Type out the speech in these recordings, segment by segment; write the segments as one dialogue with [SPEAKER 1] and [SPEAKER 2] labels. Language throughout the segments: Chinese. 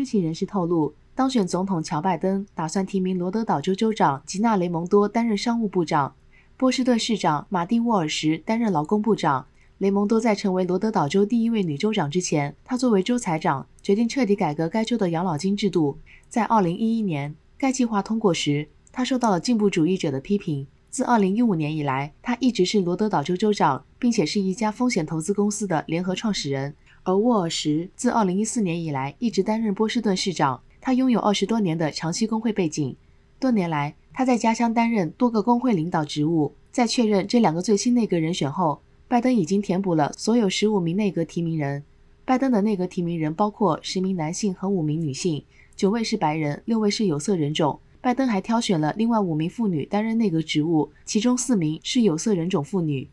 [SPEAKER 1] 知情人士透露，当选总统乔拜登打算提名罗德岛州州长吉娜·雷蒙多担任商务部长，波士顿市长马蒂·沃尔什担任劳工部长。雷蒙多在成为罗德岛州第一位女州长之前，她作为州财长，决定彻底改革该州的养老金制度。在2011年，该计划通过时，她受到了进步主义者的批评。自2015年以来，她一直是罗德岛州州长，并且是一家风险投资公司的联合创始人。而沃尔什自2014年以来一直担任波士顿市长，他拥有二十多年的长期工会背景。多年来，他在家乡担任多个工会领导职务。在确认这两个最新内阁人选后，拜登已经填补了所有十五名内阁提名人。拜登的内阁提名人包括十名男性和五名女性，九位是白人，六位是有色人种。拜登还挑选了另外五名妇女担任内阁职务，其中四名是有色人种妇女。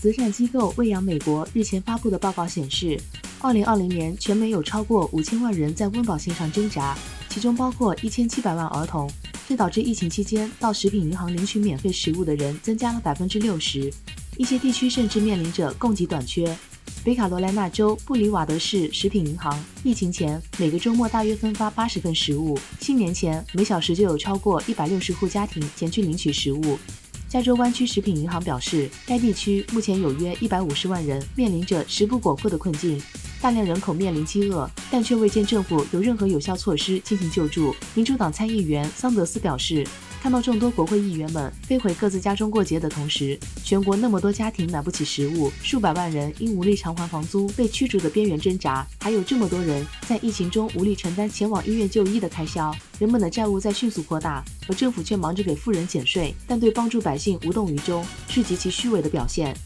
[SPEAKER 1] 慈善机构喂养美国日前发布的报告显示，二零二零年全美有超过五千万人在温饱线上挣扎，其中包括一千七百万儿童。这导致疫情期间到食品银行领取免费食物的人增加了百分之六十，一些地区甚至面临着供给短缺。北卡罗来纳州布里瓦德市食品银行疫情前每个周末大约分发八十份食物，新年前每小时就有超过一百六十户家庭前去领取食物。加州湾区食品银行表示，该地区目前有约一百五十万人面临着食不果腹的困境。大量人口面临饥饿，但却未见政府有任何有效措施进行救助。民主党参议员桑德斯表示，看到众多国会议员们飞回各自家中过节的同时，全国那么多家庭买不起食物，数百万人因无力偿还房租被驱逐的边缘挣扎，还有这么多人在疫情中无力承担前往医院就医的开销，人们的债务在迅速扩大，而政府却忙着给富人减税，但对帮助百姓无动于衷，是极其虚伪的表现。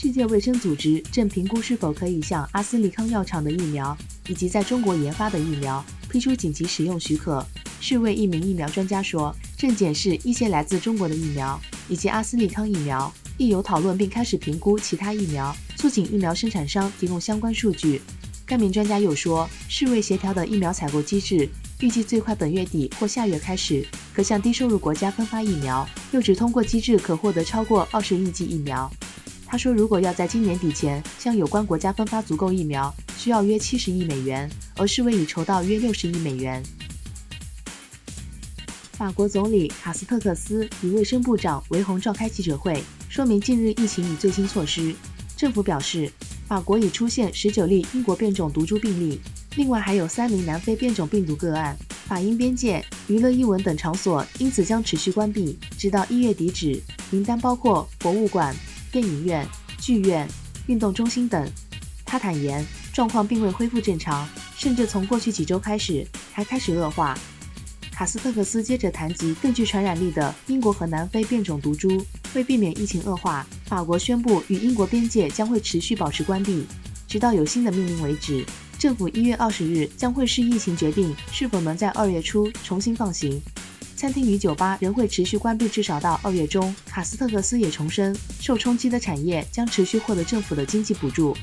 [SPEAKER 1] 世界卫生组织正评估是否可以向阿斯利康药厂的疫苗以及在中国研发的疫苗批出紧急使用许可。世卫一名疫苗专家说，正检视一些来自中国的疫苗以及阿斯利康疫苗，亦有讨论并开始评估其他疫苗，促进疫苗生产商提供相关数据。该名专家又说，世卫协调的疫苗采购机制预计最快本月底或下月开始，可向低收入国家分发疫苗。又指通过机制可获得超过二十亿剂疫苗。他说，如果要在今年底前向有关国家分发足够疫苗，需要约七十亿美元，而世卫已筹到约六十亿美元。法国总理卡斯特克斯与卫生部长维洪召开记者会，说明近日疫情与最新措施。政府表示，法国已出现十九例英国变种毒株病例，另外还有三名南非变种病毒个案。法英边界、娱乐艺文等场所因此将持续关闭，直到一月底止。名单包括博物馆。电影院、剧院、运动中心等，他坦言状况并未恢复正常，甚至从过去几周开始还开始恶化。卡斯特克斯接着谈及更具传染力的英国和南非变种毒株。为避免疫情恶化，法国宣布与英国边界将会持续保持关闭，直到有新的命令为止。政府一月二十日将会视疫情决定是否能在二月初重新放行。餐厅与酒吧仍会持续关闭，至少到二月中。卡斯特克斯也重申，受冲击的产业将持续获得政府的经济补助。